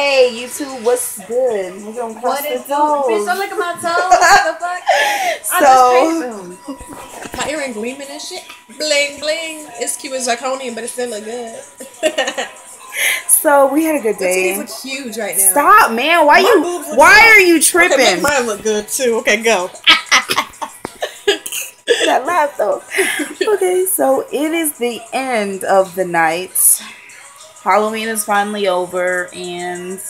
Hey, YouTube, what's good? We're gonna cross What is? Bitch, don't look at my toes. What the fuck? I So, paid. My earring gleaming and shit. Bling bling. It's cute as zirconium, but it still look good. so we had a good day. look huge right now. Stop, man. Why My you? Why good. are you Okay, tripping? make mine look good too. Okay, go. that laugh though. Okay, so it is the end of the night. Halloween is finally over, and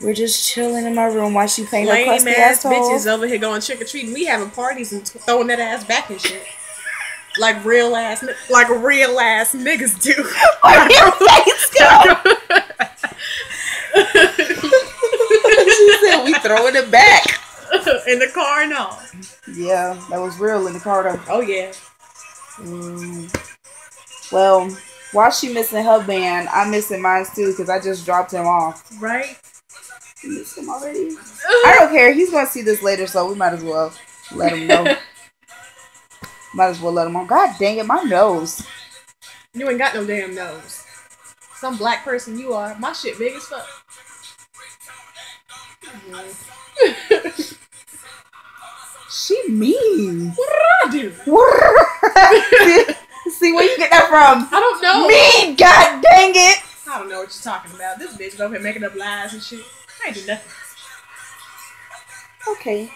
we're just chilling in my room while she paint her Lame crusty ass ass bitches over here going trick or treating. We having parties and throwing that ass back and shit. Like real ass, ni- like real ass niggas do. Where your face go? she said we throwing it back. In the car and all. Yeah, that was real in the car though. Oh yeah. Mm. Well, while she missing her band, I'm missing mine too because I just dropped him off. Right. You missed him already? I don't care. He's gonna see this later, so we might as well let him know. might as well let him know. God dang it, my nose. You ain't got no damn nose. Some black person you are. My shit big as fuck. She mean. What did I do? see where you get that from? I don't know. Mean. God dang it. I don't know what you're talking about. This bitch is over here making up lies and shit. I ain't do nothing. Okay.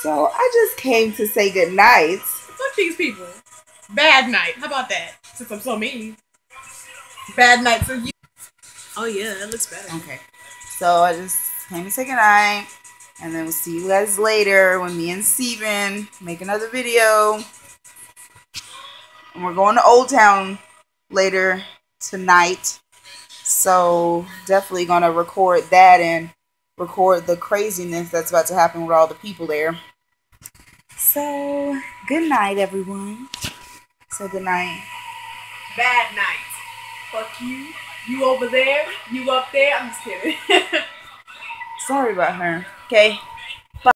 So I just came to say good night. Fuck these people. Bad night. How about that? Since I'm so mean. Bad night for you. Oh yeah, that looks better. Okay. So I just came to say good night. And then we'll see you guys later when me and Steven make another video. And we're going to Old Town later tonight. So definitely gonna record that and record the craziness that's about to happen with all the people there. So good night everyone. So good night. Bad night. Fuck you. You over there. You up there. I'm just kidding. Sorry about her. Okay.